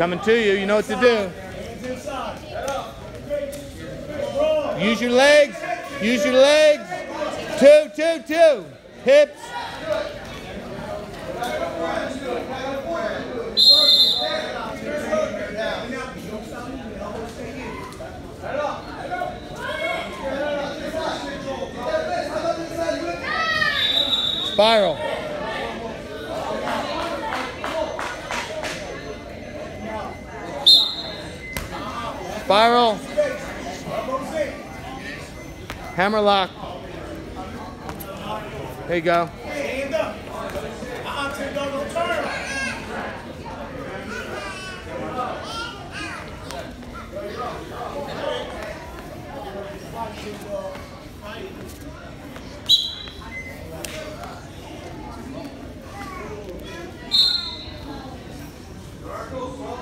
Coming to you, you know what to do. Use your legs. Use your legs. Two, two, two. Hips. Spiral. Spiral. Hammerlock. There you go. Marcos.